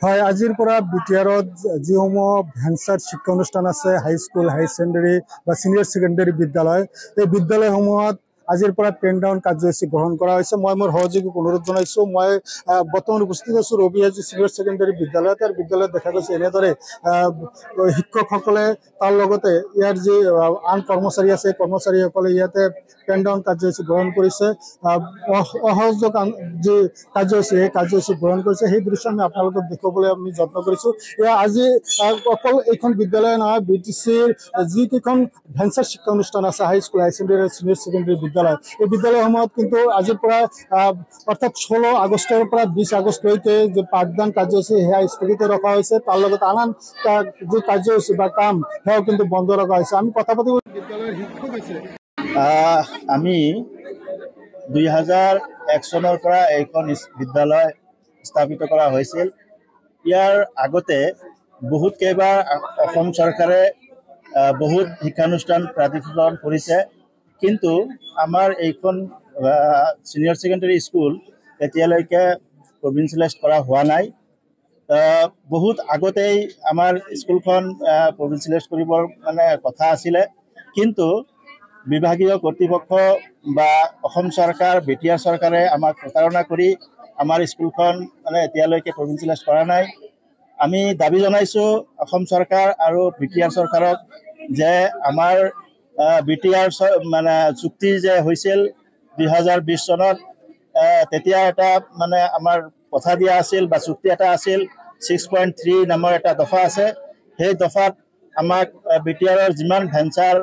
হয় আজিৰ পৰা বি টি আৰত যিসমূহ ভেঞ্চাৰ শিক্ষানুষ্ঠান আছে হাইস্কুল হাই ছেকেণ্ডেৰী বা ছিনিয়ৰ ছেকেণ্ডেৰী বিদ্যালয় এই বিদ্যালয়সমূহত আজিৰ পৰা পেন ডাউন কাৰ্যসূচী গ্ৰহণ কৰা হৈছে। মই মোৰ সহযোগীক অনুৰোধ জনাইছোঁ মই বৰ্তমান উপস্থিত আছোঁ। ৰবি আজি ছিনিয়ৰ ছেকেণ্ডেৰী বিদ্যালয়ত আৰু বিদ্যালয়ত দেখা গৈছে এনেদৰে শিক্ষকসকলে তাৰ লগতে ইয়াৰ যি আন কৰ্মচাৰী আছে কৰ্মচাৰীসকলে ইয়াতে ডাউন কাৰ্যসূচী গ্ৰহণ কৰিছে অসহযোগ যি কাৰ্যসূচী সেই কাৰ্যসূচী গ্ৰহণ কৰিছে সেই দৃশ্য আমি আপোনালোকক দেখুৱাবলৈ আমি যত্ন কৰিছোঁ এয়া আজি অকল এইখন বিদ্যালয় নহয় বি টি চিৰ যিকেইখন ভেঞ্চাৰ শিক্ষানুষ্ঠান আছে হাইস্কুল হাই ছেকেণ্ডেৰী আৰু ছিনিয়ৰ ছেকেণ্ডেৰী বিদ্যালয় এই বিদ্যালয়সমূহত কিন্তু আজিৰ পৰা অৰ্থাৎ ষোল্ল আগষ্টৰ পৰা বিছ আগষ্টলৈকে যি পাঠদান কাৰ্যসূচী সেয়া স্থগিত ৰখা হৈছে। তাৰ লগত আন আন যি কাৰ্যসূচী বা কাম সেয়াও কিন্তু বন্ধ ৰখা হৈছে। আমি কথা পাতিব বিদ্যালয়ৰ শিক্ষক আহ, আমি দুই হাজাৰ এক চনৰ পৰা এইখন বিদ্যালয় স্থাপিত কৰা হৈছিল। ইয়াৰ আগতে বহুত কেইবাৰ অসম চৰকাৰে বহুত শিক্ষানুষ্ঠান প্ৰাধিকৰণ কৰিছে। কিন্তু আমাৰ এইখন ছিনিয়ৰ ছেকেণ্ডেৰী স্কুল এতিয়ালৈকে প্ৰভিঞ্চিয়েলাইজ কৰা হোৱা নাই। বহুত আগতেই আমাৰ স্কুলখন প্ৰভিঞ্চিয়েলাইজ কৰিবৰ মানে কথা আছিলে। কিন্তু বিভাগীয় কৰ্তৃপক্ষ বা অসম চৰকাৰ বি টি আৰ চৰকাৰে আমাক প্ৰতাৰণা কৰি আমাৰ স্কুলখন মানে এতিয়ালৈকে প্ৰভিঞ্চিয়েলাইজ কৰা নাই। আমি দাবী জনাইছোঁ অসম চৰকাৰ আৰু বি টি আৰ চৰকাৰক যে আমাৰ বি টি আৰ মানে চুক্তি যে হৈছিল দুই চনত আহ, তেতিয়া এটা মানে আমাৰ কথা দিয়া আছিল বা চুক্তি এটা আছিল ছিক্স পইণ্ট থ্ৰী নামৰ এটা দফা আছে। সেই দফাত আমাক বি টি আৰৰ যিমান ভেঞ্চাৰ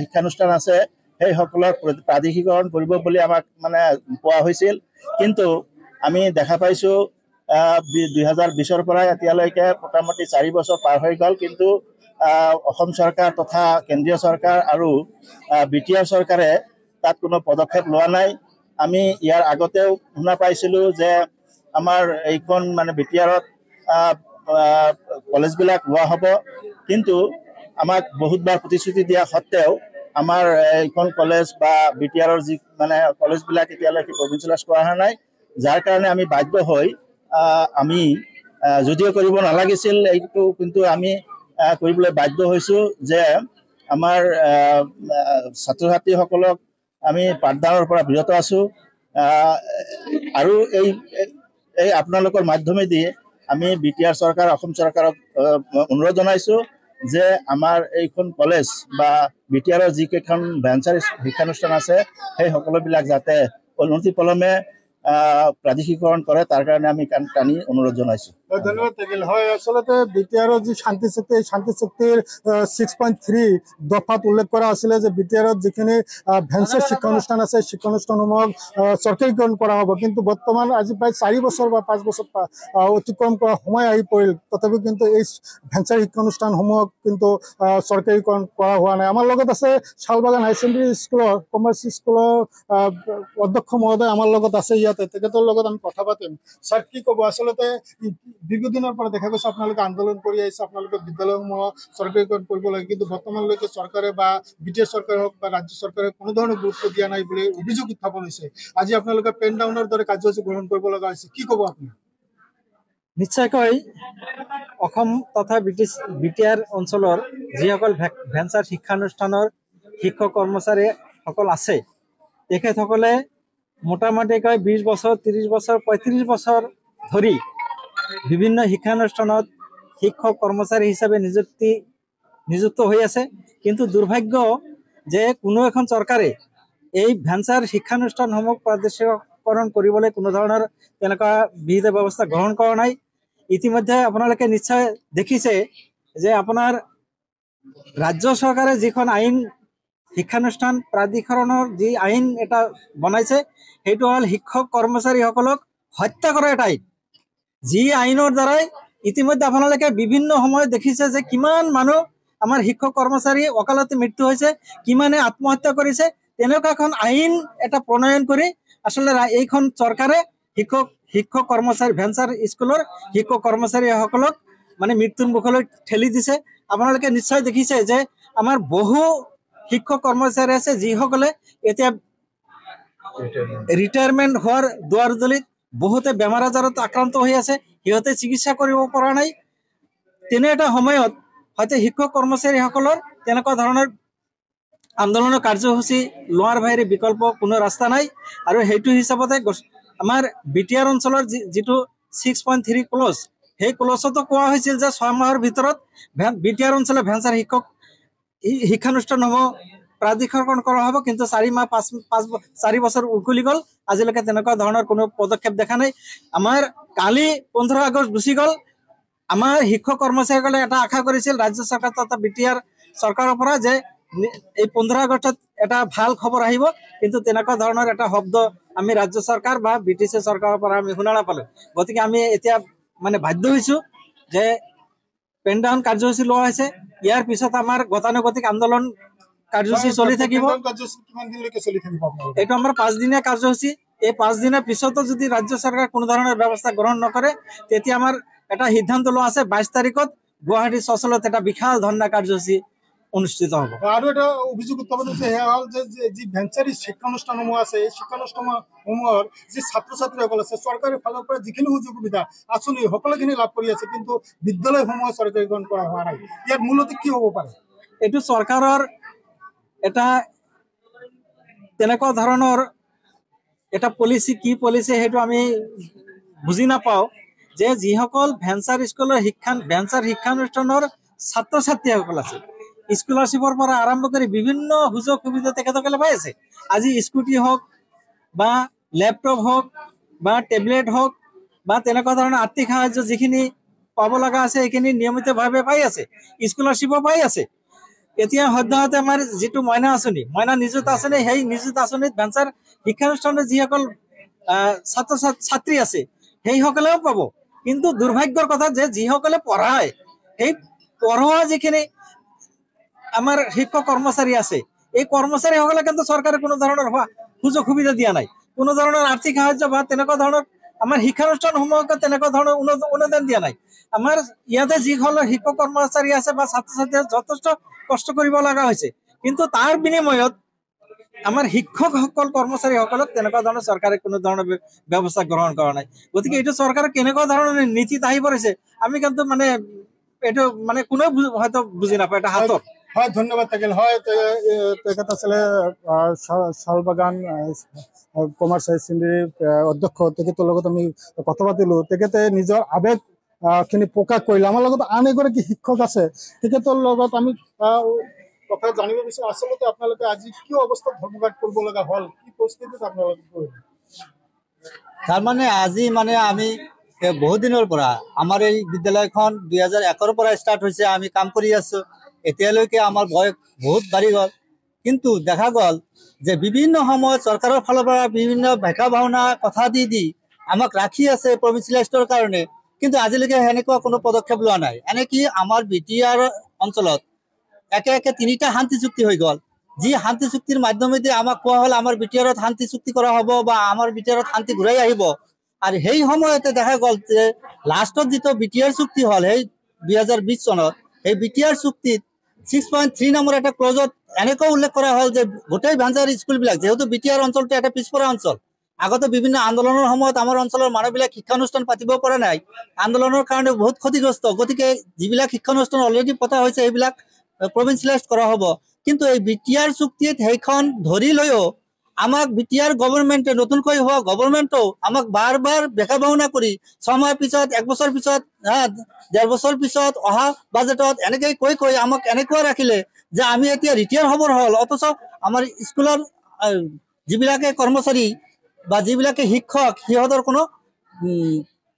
শিক্ষানুষ্ঠান আছে সেইসকলক প্ৰ- প্ৰাধিকৰণ কৰিব বুলি আমাক মানে কোৱা হৈছিল। কিন্তু আমি দেখা পাইছোঁ দুই হাজাৰ বিছৰ পৰাই এতিয়ালৈকে মোটামুটি চাৰি বছৰ পাৰ হৈ গ'ল। কিন্তু অসম চৰকাৰ তথা কেন্দ্ৰীয় চৰকাৰ আৰু বি টি আৰ চৰকাৰে তাত কোনো পদক্ষেপ লোৱা নাই। আমি ইয়াৰ আগতেও শুনা পাইছিলোঁ যে আমাৰ এইখন মানে বি টি আৰত কলেজবিলাক লোৱা হ'ব। কিন্তু আমাক বহুতবাৰ প্ৰতিশ্ৰুতি দিয়া সত্ত্বেও আমাৰ এইখন কলেজ বা বি টি আৰৰ যি মানে কলেজবিলাক এতিয়ালৈকে প্ৰভিঞ্চিয়েলাইজ কৰা হোৱা নাই। যাৰ কাৰণে আমি বাধ্য হৈ আমি যদিও কৰিব নালাগিছিল এইটো কিন্তু আমি কৰিবলৈ বাধ্য হৈছোঁ যে আমাৰ ছাত্ৰ ছাত্ৰীসকলক আমি পাঠদানৰ পৰা বিৰত আছোঁ। আৰু এই এই আপোনালোকৰ মাধ্যমেদি আমি বি টি আৰ চৰকাৰ অসম চৰকাৰক অনুৰোধ জনাইছোঁ। যে আমাৰ এইখন কলেজ বা বি টি আৰৰ যিকেইখন ভেঞ্চাৰ শিক্ষানুষ্ঠান আছে সেই সকলোবিলাক যাতে অনতি পলমে আহ, প্ৰাধিকৰণ কৰে তাৰ কাৰণে আমি টানি অনুৰোধ জনাইছোঁ। ধন্যবাদ থাকিল। হয় আচলতে বি টি আৰৰ যি শান্তি চুক্তি এই শান্তি চুক্তিৰ ছিক্স পইণ্ট থ্ৰী দফাত উল্লেখ কৰা আছিলে যে বি টি আৰত যিখিনি ভেঞ্চাৰ শিক্ষানুষ্ঠান আছে শিক্ষানুষ্ঠানসমূহক চৰকাৰীকৰণ কৰা হ'ব। কিন্তু বৰ্তমান আজি প্ৰায় চাৰি বছৰ বা পাঁচ বছৰ অতিক্ৰম কৰা সময় আহি পৰিল। তথাপিও কিন্তু এই ভেঞ্চাৰ শিক্ষানুষ্ঠানসমূহক কিন্তু চৰকাৰীকৰণ কৰা হোৱা নাই। আমাৰ লগত আছে শালবাগান হাই ছেকেণ্ডেৰী স্কুলৰ কমাৰ্চ স্কুলৰ অধ্যক্ষ মহোদয় আমাৰ লগত আছে ইয়াতে। তেখেতৰ লগত আমি কথা পাতিম। ছাৰ কি ক'ব? আচলতে দীৰ্ঘদিনৰ পৰা দেখা গৈছে আপোনালোকে আন্দোলন কৰি আহিছে আপোনালোকে বিদ্যালয়সমূহ চৰকাৰীকৰণ কৰিব লাগে কিন্তু বৰ্তমানলৈকে চৰকাৰে বা বি এছ চৰকাৰে হওক বা ৰাজ্য চৰকাৰে কোনো ধৰণৰ গুৰুত্ব দিয়া নাই বুলি অভিযোগ উত্থাপন হৈছে। আজি আপোনালোকে পেন ডাউনৰ দৰে কাৰ্যসূচী গ্ৰহণ কৰিব লগা হৈছে। কি ক'ব আপুনি? নিশ্চয়কৈ তথা ব্ৰিটিছ বি টি আৰ অঞ্চলৰ যিসকল ভে- ভেঞ্চাৰ শিক্ষানুষ্ঠানৰ শিক্ষক কৰ্মচাৰীসকল আছে তেখেতসকলে মোটামুটিকৈ বিছ বছৰ ত্ৰিছ বছৰ পঁয়ত্ৰিছ বছৰ ধৰি বিভিন্ন শিক্ষানুষ্ঠানত শিক্ষক কৰ্মচাৰী হিচাপে নিযুক্তি নিযুক্ত হৈ আছে। কিন্তু দুৰ্ভাগ্য যে কোনো এখন চৰকাৰে এই ভেঞ্চাৰ শিক্ষানুষ্ঠানসমূহ প্ৰাদেশিকৰণ কৰিবলৈ কোনো ধৰণৰ তেনেকুৱা বিহিত ব্যৱস্থা গ্ৰহণ কৰা নাই। ইতিমধ্যে আপোনালোকে নিশ্চয় দেখিছে যে আপোনাৰ ৰাজ্য চৰকাৰে যিখন আইন শিক্ষানুষ্ঠান প্ৰাধিকৰণৰ যি আইন এটা বনাইছে সেইটো হ'ল শিক্ষক কৰ্মচাৰীসকলক হত্যা কৰা এটা আইন। যি আইনৰ দ্বাৰাই ইতিমধ্যে আপোনালোকে বিভিন্ন সময়ত দেখিছে যে কিমান মানুহ আমাৰ শিক্ষক কৰ্মচাৰী অকালতে মৃত্যু হৈছে কিমানে আত্মহত্যা কৰিছে তেনেকুৱা এখন আইন এটা প্ৰণয়ন কৰি আচলতে এইখন চৰকাৰে শিক্ষক শিক্ষক কৰ্মচাৰী ভেঞ্চাৰ স্কুলৰ শিক্ষক কৰ্মচাৰীসকলক মানে মৃত্যুৰ মুখলৈ ঠেলি দিছে। আপোনালোকে নিশ্চয় দেখিছে যে আমাৰ বহু শিক্ষক কৰ্মচাৰী আছে যিসকলে এতিয়া ৰিটায়াৰমেণ্ট হোৱাৰ দুৱাৰদলিত বহুতে বেমাৰ আজাৰত আক্ৰান্ত হৈ আছে সিহঁতে চিকিৎসা কৰিব পৰা নাই। তেনে এটা সময়ত হয়তো শিক্ষক কৰ্মচাৰীসকলৰ তেনেকুৱা ধৰণৰ আন্দোলনৰ কাৰ্যসূচী লোৱাৰ বাহিৰে বিকল্প কোনো ৰাস্তা নাই আৰু সেইটো হিচাপতে আমাৰ বি টি আৰ অঞ্চলৰ যি- যিটো ছিক্স পইণ্ট থ্ৰী ক্লজ সেই ক্লজতো কোৱা হৈছিল যে ছয় মাহৰ ভিতৰত বি টি আৰ অঞ্চলৰ ভেঞ্চাৰ শিক্ষক শিক্ষানুষ্ঠানসমূহ প্ৰাধিকৰণ কৰা হ'ব কিন্তু চাৰি মাহ পাঁচ পাঁচ চাৰি বছৰ উকলি গ'ল। আজিলৈকে তেনেকুৱা ধৰণৰ কোনো পদক্ষেপ দেখা নাই। আমাৰ কালি পোন্ধৰ আগষ্ট গুচি গ'ল। আমাৰ শিক্ষক কৰ্মচাৰীসকলে এটা আশা কৰিছিল ৰাজ্য চৰকাৰ তথা বি টি আৰ চৰকাৰৰ পৰা যে এই পোন্ধৰ আগষ্টত এটা ভাল খবৰ আহিব। কিন্তু তেনেকুৱা ধৰণৰ এটা শব্দ আমি ৰাজ্য চৰকাৰ বা বি টি চি চৰকাৰৰ পৰা আমি শুনা নাপালো। গতিকে আমি এতিয়া মানে বাধ্য হৈছো যে পেন ডাউন কাৰ্যসূচী লোৱা হৈছে। ইয়াৰ পিছত আমাৰ গতানুগতিক আন্দোলন কাৰ্যসূচী চলি থাকিব। এইটো আমাৰ পাঁচদিনীয়া কাৰ্যসূচী। এই পাঁচদিনৰ পিছতো যদি ৰাজ্য চৰকাৰ কোনো ধৰণৰ ব্যৱস্থা গ্ৰহণ নকৰে তেতিয়া আমাৰ এটা সিদ্ধান্ত লোৱা আছে বাইছ তাৰিখত গুৱাহাটী চচলত এটা বিশাল ধৰ্ণা কাৰ্যসূচী অনুষ্ঠিত হ'ব। আৰু এটা অভিযোগ উত্থাপন হৈছে সেয়া হ'ল যে যে ভেঞ্চাৰী শিক্ষানুষ্ঠানসমূহ আছে এই শিক্ষানুষ্ঠানসমূহৰ যি ছাত্ৰ ছাত্ৰীসকল আছে চৰকাৰৰ ফালৰ পৰা যিখিনি সুযোগ সুবিধা আঁচনি সকলোখিনি লাভ কৰি আছে কিন্তু বিদ্যালয়সমূহ চৰকাৰীকৰণ কৰা হোৱা নাই। ইয়াত মূলতে কি হ'ব পাৰে? এইটো চৰকাৰৰ এটা তেনেকুৱা ধৰণৰ এটা পলিচি কি পলিচি সেইটো আমি বুজি নাপাওঁ যে যিসকল ভেঞ্চাৰ স্কুলৰ শিক্ষা ভেঞ্চাৰ শিক্ষানুষ্ঠানৰ ছাত্ৰ ছাত্ৰীসকল আছে স্কলাৰশ্বিপৰ পৰা আৰম্ভ কৰি বিভিন্ন সুযোগ সুবিধা তেখেতসকলে পাই আছে। আজি স্কুটি হওক বা লেপটপ হওক বা টেবলেট হওক বা তেনেকুৱা ধৰণৰ আৰ্থিক সাহাৰ্য যিখিনি পাব লগা আছে সেইখিনি নিয়মিতভাৱে পাই আছে স্কলাৰশ্বিপো পাই আছে। এতিয়া সদ্যহতে আমাৰ যিটো মইনা আঁচনি মইনা নিযুত আঁচনি সেই নিযুত আঁচনিত ভেঞ্চাৰ শিক্ষানুষ্ঠানৰ যিসকল ছাত্ৰ ছাত- ছাত্ৰী আছে সেইসকলেও পাব। কিন্তু দুৰ্ভাগ্যৰ কথা যে যিসকলে পঢ়ায় সেই পঢ়োৱা যিখিনি আমাৰ শিক্ষক কৰ্মচাৰী আছে এই কৰ্মচাৰীসকলে কিন্তু চৰকাৰে কোনো ধৰণৰ হোৱা সুযোগ সুবিধা দিয়া নাই। কোনো ধৰণৰ আৰ্থিক সাহাৰ্য বা তেনেকুৱা ধৰণৰ আমাৰ শিক্ষানুষ্ঠানসমূহকে তেনেকুৱা ধৰণৰ অনুদান দিয়া নাই। আমাৰ ইয়াতে যিসকল শিক্ষক কৰ্মচাৰী আছে বা ছাত্ৰ ছাত্ৰীয়ে যথেষ্ট কষ্ট কৰিব লগা হৈছে। কিন্তু তাৰ বিনিময়ত আমাৰ শিক্ষকসকল কৰ্মচাৰীসকলক তেনেকুৱা ধৰণৰ চৰকাৰে কোনো ধৰণৰ ব্য- ব্যৱস্থা গ্ৰহণ কৰা নাই। গতিকে এইটো চৰকাৰে কেনেকুৱা ধৰণৰ নীতিত আহি পৰিছে আমি কিন্তু মানে এইটো মানে কোনেও হয়তো বুজি নাপায় এটা হাতত। হয় ধন্যবাদ থাকিল। হয় তেখেত আছিলে আহ, চা- চাউল বাগান কমাৰ্চ হাই ছেকেণ্ডেৰী অধ্যক্ষ। তেখেতৰ লগত আমি কথা পাতিলো। তেখেতে নিজৰ আহ, খিনি প্ৰকাশ কৰিলে। আমাৰ লগত আন এগৰাকী শিক্ষক আছে। তেখেতৰ লগত আমি কথা জানিব বিচাৰো। আচলতে আপোনালোকে আজি কি অৱস্থাত ধৰ্মঘাট কৰিব লগা হ'ল? কি পৰিস্থিতিত আপোনালোকে তাৰমানে আজি মানে আমি বহুত দিনৰ পৰা আমাৰ এই বিদ্যালয়খন দুই হাজাৰ একৰ পৰা ষ্টাৰ্ট হৈছে আমি কাম কৰি আছো। এতিয়ালৈকে আমাৰ বয়স বহুত বাঢ়ি গ'ল। কিন্তু দেখা গ'ল যে বিভিন্ন সময়ত চৰকাৰৰ ফালৰ পৰা বিভিন্ন ভেকা ভাওনা কথা দি দি আমাক ৰাখি আছে প্ৰভিঞ্চিয়েলাইজৰ কাৰণে। কিন্তু আজিলৈকে সেনেকুৱা কোনো পদক্ষেপ লোৱা নাই। এনেকি আমাৰ বি টি আৰ অঞ্চলত একে একে তিনিটা শান্তি চুক্তি হৈ গ'ল। যি শান্তি চুক্তিৰ মাধ্যমেদি আমাক কোৱা হ'ল আমাৰ বি টি আৰত শান্তি চুক্তি কৰা হ'ব বা আমাৰ বি টি আৰত শান্তি ঘূৰাই আহিব। আৰু সেই সময়তে দেখা গ'ল যে লাষ্টত যিটো বি টি আৰ চুক্তি হ'ল সেই দুই হাজাৰ বিশ চনত সেই বি টি আৰ চুক্তিত ছিক্স পইণ্ট থ্ৰী নম্বৰ এটা ক্লজত এনেকৈ উল্লেখ কৰা হ'ল যে গোটেই ভেঞ্চাৰ স্কুলবিলাক যিহেতু বি টি আৰ অঞ্চলটো এটা পিছপৰা অঞ্চল আগতে বিভিন্ন আন্দোলনৰ সময়ত আমাৰ অঞ্চলৰ মানুহবিলাক শিক্ষানুষ্ঠান পাতিব পৰা নাই। আন্দোলনৰ কাৰণে বহুত ক্ষতিগ্ৰস্ত। গতিকে যিবিলাক শিক্ষানুষ্ঠান অলৰেডি পতা হৈছে সেইবিলাক প্ৰভিঞ্চিয়েলাইজ কৰা হ'ব। কিন্তু এই বি টি আৰ চুক্তিত সেইখন ধৰি লৈও আমাক বি টি আৰ গভৰ্ণমেণ্টে নতুনকৈ হোৱা গভৰ্ণমেণ্টও আমাক বাৰ বাৰ বেকা ভাওনা কৰি ছমাহৰ পিছত এক বছৰ পিছত হা ডেৰ বছৰ পিছত অহা বাজেটত এনেকৈ কৈ কৈ আমাক এনেকুৱা ৰাখিলে যে আমি এতিয়া ৰিটায়াৰ হ'বৰ হ'ল। অথচ আমাৰ স্কুলৰ আহ, যিবিলাকে কৰ্মচাৰী বা যিবিলাকে শিক্ষক সিহঁতৰ কোনো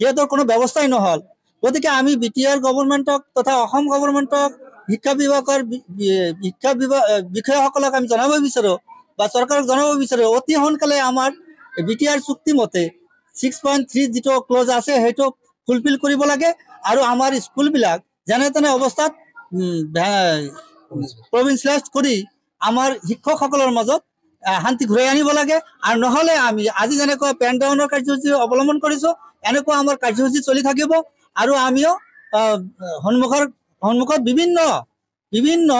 সিহঁতৰ কোনো ব্যৱস্থাই নহ'ল। গতিকে আমি বি টি আৰ গভৰ্ণমেণ্টক তথা অসম গভৰ্ণমেণ্টক শিক্ষা বিভাগৰ শিক্ষা বিভাগ বিষয়াসকলক আমি জনাব বিচাৰোঁ বা চৰকাৰক জনাব বিচাৰোঁ অতি সোনকালে আমাৰ বি টি আৰ চুক্তি মতে ছিক্স পইণ্ট থ্ৰী যিটো ক্লজ আছে সেইটো ফুলফিল কৰিব লাগে আৰু আমাৰ স্কুলবিলাক যেনে তেনে অৱস্থাত প্ৰভিঞ্চিয়েলাইজ কৰি আমাৰ শিক্ষকসকলৰ মাজত শান্তি ঘূৰাই আনিব লাগে। আৰু নহ'লে আমি আজি যেনেকৈ পেন ডাউনৰ কাৰ্যসূচী অৱলম্বন কৰিছোঁ এনেকুৱা আমাৰ কাৰ্যসূচী চলি থাকিব। আৰু আমিও সন্মুখৰ সন্মুখত বিভিন্ন বিভিন্ন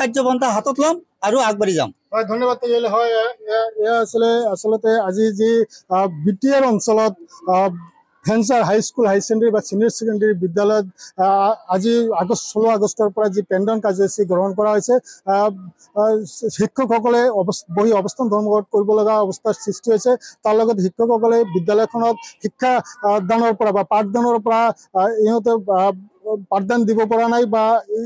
কাৰ্যপন্থা হাতত ল'ম আৰু আগবাঢ়ি যাম। হয় ধন্যবাদ হয় এয়া আছিলে আচলতে আজি যি বি টি আৰ অঞ্চলত venture high school high secondary বা ছিনিয়ৰ ছেকেণ্ডেৰী বিদ্যালয়ত আজি আগষ্ট ষোল্ল আগষ্টৰ পৰা যি পেণ্ডন কাৰ্যসূচী গ্ৰহণ কৰা হৈছে শিক্ষকসকলে বহি অৱস্থান ধৰ্মঘট কৰিব লগা অৱস্থাৰ সৃষ্টি হৈছে। তাৰ লগত শিক্ষকসকলে বিদ্যালয়খনত শিক্ষা আহ, দানৰ পৰা বা পাঠদানৰ পৰা ইহঁতে পাঠদান দিব পৰা নাই বা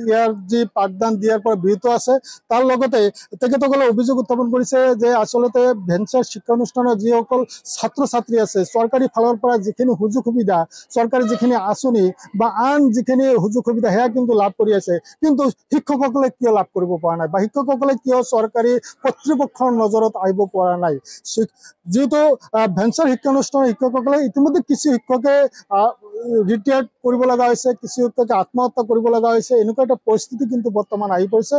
ইয়াৰ যি পাঠদান দিয়াৰ পৰা বিৰত আছে তাৰ লগতে তেখেতসকলে অভিযোগ উত্থাপন কৰিছে যে আচলতে ভেঞ্চাৰ শিক্ষানুষ্ঠানৰ যিসকল ছাত্ৰ ছাত্ৰী আছে চৰকাৰী ফালৰ পৰা যিখিনি সুযোগ সুবিধা চৰকাৰী যিখিনি আঁচনি বা আন যিখিনি সুযোগ সুবিধা সেয়া কিন্তু লাভ কৰি আছে। কিন্তু শিক্ষকসকলে কিয় লাভ কৰিব পৰা নাই বা শিক্ষকসকলে কিয় চৰকাৰী কৰ্তৃপক্ষৰ নজৰত আহিব পৰা নাই? যিহেতু আহ, ভেঞ্চাৰ শিক্ষানুষ্ঠানৰ শিক্ষকসকলে ইতিমধ্যে কিছু শিক্ষকে ৰিটায়াৰ্ড কৰিব লগা হৈছে কিছু আত্মহত্যা কৰিব লগা হৈছে এনেকুৱা এটা পৰিস্থিতি কিন্তু বৰ্তমান আহি পৰিছে।